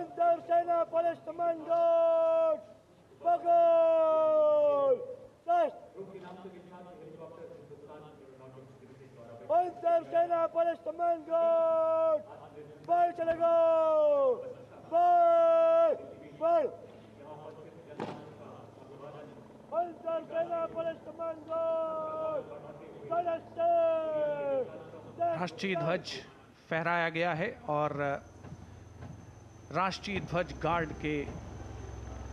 Entertainer Police Command Guard! Bajo! Last! Entertainer Police Command Guard! Bye, चले go! Bye! Bye! Entertainer Police Command Guard! Namaste! राष्ट्रीय ध्वज फहराया गया है और राष्ट्रीय ध्वज गार्ड के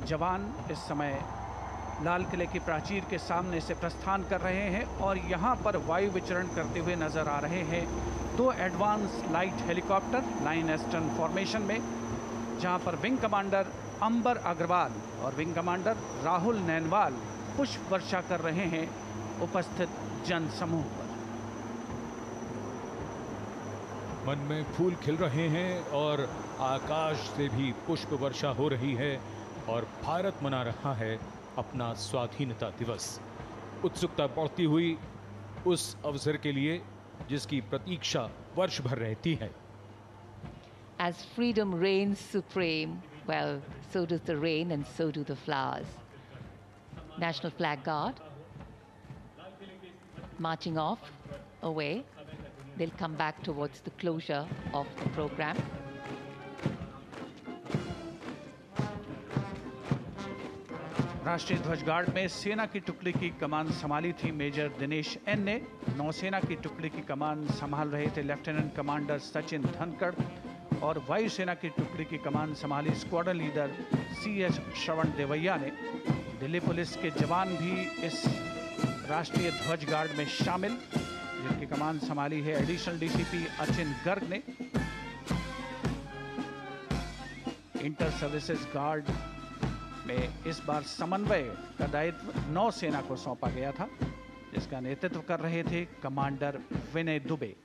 जवान इस समय लाल किले की प्राचीर के सामने से प्रस्थान कर रहे हैं और यहाँ पर वायु विचरण करते हुए नज़र आ रहे हैं। दो advance light helicopter line astern formation में, जहाँ पर विंग कमांडर अंबर अग्रवाल और विंग कमांडर राहुल नैनवाल पुष्प वर्षा कर रहे हैं। उपस्थित जन समूह पर। मन में फूल खिल रहे हैं और आकाश से भी पुष्प वर्षा हो रही है और भारत मना रहा है अपना स्वाधीनता दिवस उत्सुकता बढ़ती हुई उस अवसर के लिए जिसकी प्रतीक्षा वर्ष भर रहती है As freedom reigns supreme, well, so does the rain and so do the flowers. National Flag Guard marching off away. They'll come back towards the closure of the program. राष्ट्रीय ध्वज गार्ड में सेना की टुकड़ी की कमान संभाली थी मेजर दिनेश एन ने। नौसेना की टुकड़ी की कमान संभाल रहे थे लेफ्टिनेंट कमांडर सचिन धनखड़ और वायुसेना की टुकड़ी की कमान संभाली squadron leader C H Shravan Devaiah ने। दिल्ली पुलिस के जवान भी इस राष्ट्रीय ध्वज गार्ड में शामिल। जिनकी कमान संभाली है एडिशनल डीसीपी अचिन गर्ग ने। इंटर सर्विसेज़ गार्ड में इस बार समन्वय का दायित्व नौसेना को सौंपा गया था, जिसका नेतृत्व कर रहे थे कमांडर विनय दुबे